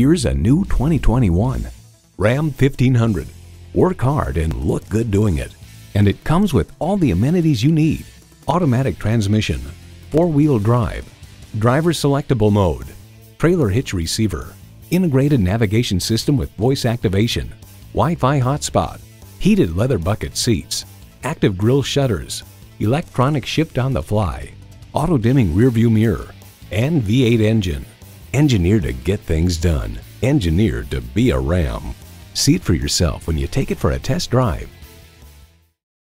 Here's a new 2021 Ram 1500. Work hard and look good doing it. And it comes with all the amenities you need. Automatic transmission, four-wheel drive, driver selectable mode, trailer hitch receiver, integrated navigation system with voice activation, Wi-Fi hotspot, heated leather bucket seats, active grille shutters, electronic shift on the fly, auto dimming rearview mirror, and V8 engine. Engineered to get things done. Engineered to be a Ram. See it for yourself when you take it for a test drive.